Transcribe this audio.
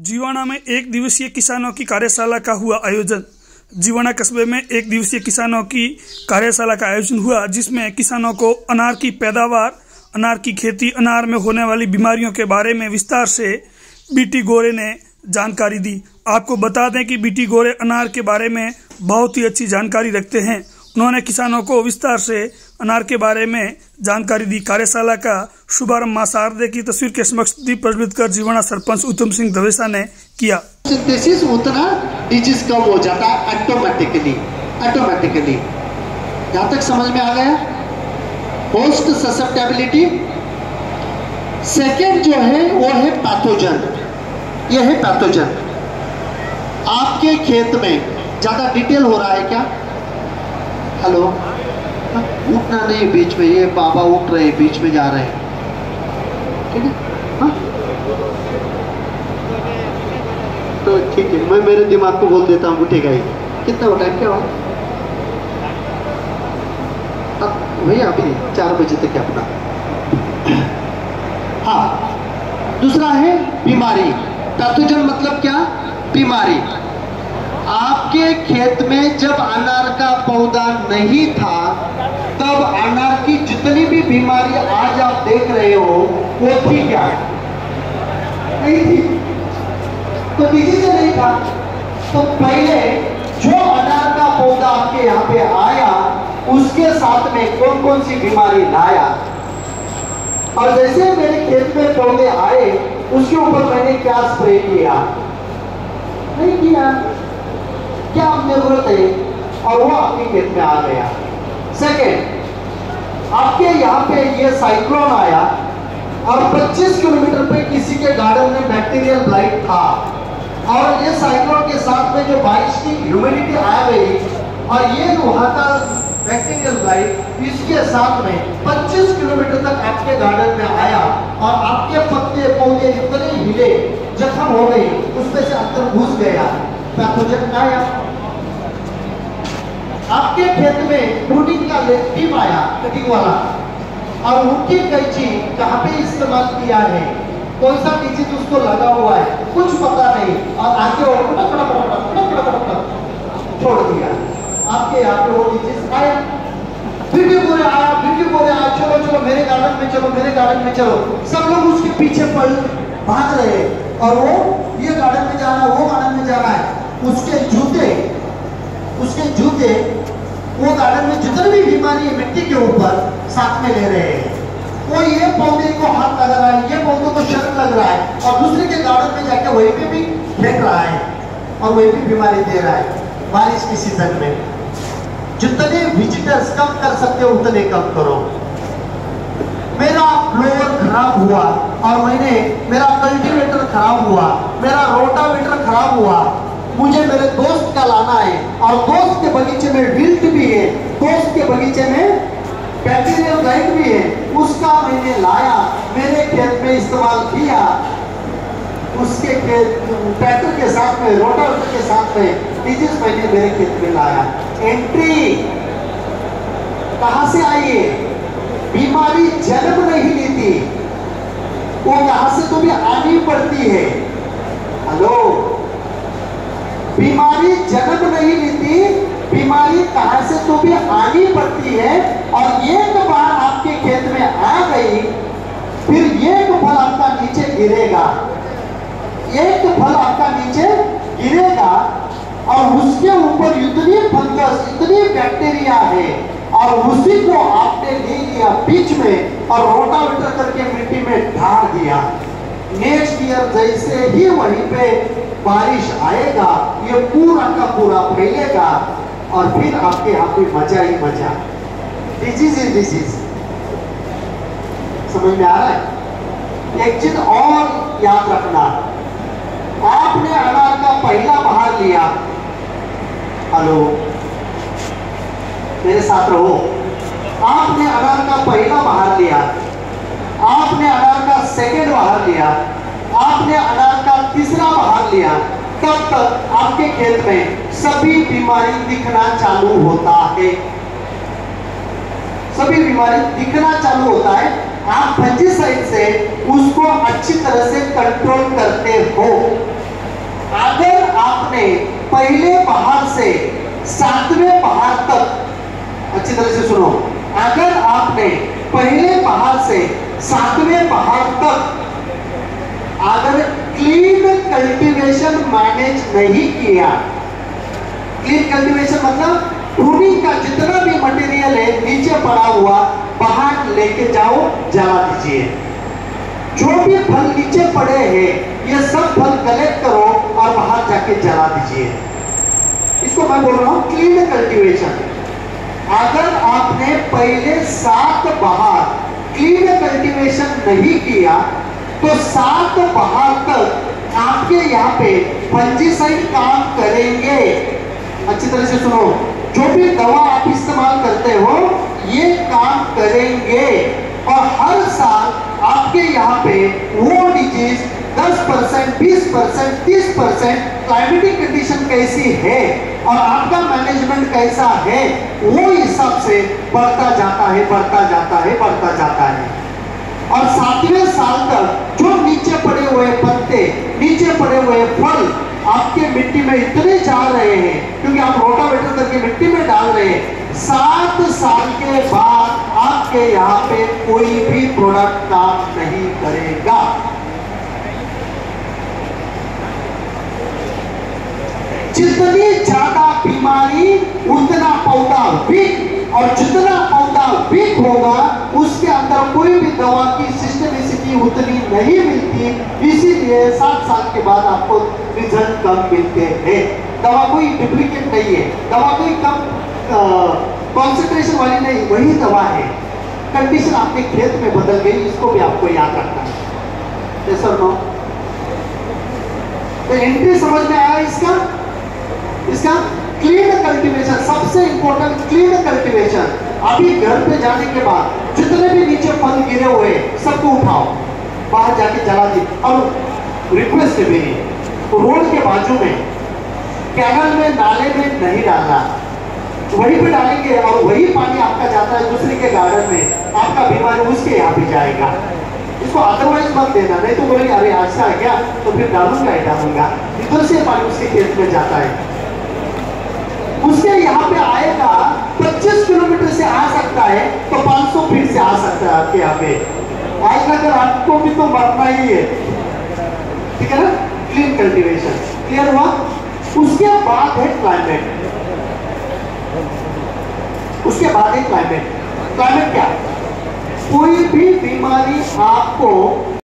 जीवाणा में एक दिवसीय किसानों की कार्यशाला का हुआ आयोजन। जीवाणा कस्बे में एक दिवसीय किसानों की कार्यशाला का आयोजन हुआ, जिसमें किसानों को अनार की पैदावार, अनार की खेती, अनार में होने वाली बीमारियों के बारे में विस्तार से बीटी गोरे ने जानकारी दी। आपको बता दें कि बीटी गोरे अनार के बारे में बहुत ही अच्छी जानकारी रखते हैं। उन्होंने किसानों को विस्तार से अनार के बारे में जानकारी दी। कार्यशाला का शुभारंभ माँ शारदे की तस्वीर के समक्ष दीप प्रज्वलित कर जीवना सरपंच उत्तम सिंह दवेसा ने किया। उतना डिज़ीज़ कम हो जाता है ऑटोमेटिकली ऑटोमेटिकली यहाँ तक समझ में आ गया होस्ट ससेप्टेबिलिटी सेकेंड जो है, वो है पैथोजन ये है पैथोजन आपके खेत में ज़्यादा डिटेल हो रहा है क्या? हेलो उठना नहीं, बीच में ये बाबा उठ रहे हैं, बीच में जा रहे हैं। ठीक है? हाँ? तो ठीक है, मैं मेरे दिमाग को बोल देता हूँ, उठेगा ही। कितना टाइम क्या हुआ? भैया, अभी चार बजे तक है अपना। हाँ दूसरा है बीमारी। पैथोजन मतलब क्या? बीमारी। आपके खेत में जब अनार का पौधा नहीं था, तब अनार की जितनी भी बीमारी आज आप देख रहे हो, वो थी क्या? नहीं थी। तो किसी से नहीं था। तो पहले जो अनार का पौधा आपके यहाँ पे आया, उसके साथ में कौन कौन सी बीमारी लाया? और जैसे मेरे खेत में पौधे आए, उसके ऊपर मैंने क्या स्प्रे किया? नहीं किया। क्या ज़रूरत है और वो खेत में आ गया। सेकेंड आपके यहाँ पे ये साइक्लोन आया, और 25 किलोमीटर पे किसी के गार्डन में बैक्टीरियल ब्लाइट था। और ये साइक्लोन के साथ में जो बारिश की ह्यूमिडिटी आ गई, और ये वहाँ का बैक्टीरियल ब्लाइट इसके साथ में 25 किलोमीटर तक आपके गार्डन में आया, और आपके पत्ते पौधे इतने हिले, जख्म हो गई उसमें से अंदर घुस गया। आपके खेत में प्रोटीन का टीम आया कटिंग वाला। और उनकी कैची कहाँ पे इस्तेमाल किया है? कौन सा डिज़ीज़ उसको लगा हुआ है? कुछ पता नहीं। और आगे छोड़ दिया। आपके यहाँ पे वो डिज़ीज़ आया। फिर भी बोले, आया, फिर भी बोले, आया, चलो चलो, मेरे गार्डन में चलो, मेरे गार्डन में चलो। सब लोग उसके पीछे पड़ भाग रहे। और वो ये गार्डन में जा रहा है, वो गार्डन में जा रहा है। उसके जूते उसके जूते, वो गार्डन में जितनी भी बीमारी है, मिट्टी के ऊपर साथ में ले रहे हैं। वो ये पौधे को हाथ लग रहा है, ये पौधे को शर्म लग रहा है, और दूसरे के गार्डन में जाके वहीं पे भी फेंक रहा है, और वहीं भी बीमारी दे रहा है, बारिश की सीज़न में। जितने विजिटर्स कम कर सकते हो, उतने कम करो। मेरा फ्लोर खराब हुआ, और मैंने, मेरा कल्टीवेटर खराब हुआ, मेरा रोटावेटर खराब हुआ मुझे मेरे दोस्त का लाना है और दोस्त के बगीचे में विल्ट भी है। दोस्त के बगीचे में बैक्टीरियल गाइड भी है। उसका मैंने लाया मेरे खेत में इस्तेमाल किया। उसके ट्रैक्टर के साथ में, रोटर के साथ में डिज़ीज़ मैंने मेरे खेत में लाया। एंट्री कहाँ से आई है? बीमारी जन्म नहीं लेती। वो यहाँ से तो भी आनी पड़ती है? हेलो? बीमारी जन्म नहीं लेती, बीमारी कहाँ से तो भी आनी पड़ती है। और एक बार आपके खेत में आ गई, फिर एक फल आपका नीचे गिरेगा। एक फल आपका नीचे गिरेगा, और उसके ऊपर इतनी फंगस, इतनी बैक्टीरिया है, और उसी को आपने ले लिया बीच में, और रोटावेटर करके मिट्टी में ढाल दिया। नेक्स्ट ईयर जैसे ही वहीं पे बारिश आएगा, ये पूरा का पूरा फैलेगा और फिर आपके यहाँ पे मज़ा ही मज़ा। डिज़ीज़ इज़ डिज़ीज़ समझ में आ रहा है? एक चीज़ और याद रखना। आपने अनार का पहला बाहर लिया। हेलो? मेरे साथ रहो। आपने अनार का पहला बाहर लिया। आपने अनार का सेकेंड बाहर लिया। आपने अनार का तीसरा बहार लिया, तब तक आपके खेत में सभी बीमारी दिखना चालू होता है। सभी बीमारी दिखना चालू होता है, आप फंजीसाइड से उसको अच्छी तरह से कंट्रोल करते हो। अगर आपने पहले पहाड़ से सातवें पहाड़ तक, अच्छी तरह से सुनो, अगर आपने पहले पहाड़ से सातवें पहाड़ तक कल्टीवेशन मैनेज नहीं किया। क्लीन कल्टीवेशन मतलब प्रूनिंग का जितना भी मटेरियल है, नीचे पड़ा हुआ, बाहर लेके जाओ, जला दीजिए। जो भी फल नीचे पड़े हैं, ये सब फल कलेक्ट करो और बाहर जाके जला दीजिए। इसको मैं बोल रहा हूँ क्लीन कल्टीवेशन अगर आपने पहले सात बाहर क्लीन कल्टीवेशन नहीं किया तो सात बाहर आपके यहाँ पे फंजीसाइड काम करेंगे। अच्छी तरह से सुनो। जो भी दवा आप इस्तेमाल करते हो, ये काम करेंगे। और हर साल आपके यहाँ पे वो डिज़ीज़ 10 परसेंट, बीस परसेंट, तीस परसेंट क्लाइमेटिक कंडीशन कैसी है और आपका मैनेजमेंट कैसा है, वो हिसाब से बढ़ता जाता है, बढ़ता जाता है, बढ़ता जाता है। और सातवें साल तक जो नीचे पड़े हुए पत्ते नीचे पड़े हुए फल आपके मिट्टी में इतने जा रहे क्योंकि आप रोटावेटर करके मिट्टी में डाल रहे हैं। सात साल के बाद आपके यहाँ पे कोई भी प्रोडक्ट काम नहीं करेगा। जितनी ज़्यादा बीमारी, उतना पौधा वीक और जितना पौधा वीक होगा, उसके अंदर कोई भी दवा की सिस्टमिसिटी उतनी नहीं मिलती। इसीलिए सात साल के बाद आपको रिज़ल्ट कम मिलते हैं। दवा कोई डुप्लीकेट नहीं है दवा कोई कम कॉन्सेंट्रेशन वाली नहीं, वही दवा है. कंडीशन आपके खेत में बदल गई, इसको भी आपको याद रखना है. तो एंट्री समझ में आया इसका? इसका? क्लीन कल्टीवेशन सबसे इंपॉर्टेंट क्लीन कल्टीवेशन अभी घर पे जाने के बाद, जितने भी नीचे फल गिरे हुए सबको उठाओ. बाहर जाके जला दी और रिक्वेस्ट मेरी रोड के बाजू में कैनल में नाले में नहीं डालना। वहीं पे डालेंगे और वही पानी आपका जाता है दूसरे के गार्डन में। आपका बीमारी उसके यहाँ भी जाएगा। इसको अदरवाइज़ मत देना, नहीं तो बोलेंगे, अरे, ऐसा है क्या? तो फिर डालूँगा ही डालूँगा। इधर से पानी उसके खेत में जाता है। उसके यहाँ पे आएगा 25 किलोमीटर से आ सकता है तो 500 फीट से आ सकता है आपके यहाँ पे। आज अगर आपको भी तो मरना ही है। ठीक है ना? क्लीन कल्टीवेशन क्लियर हुआ? उसके बाद है क्लाइमेट उसके बाद है क्लाइमेट क्लाइमेट क्या? कोई भी बीमारी आपको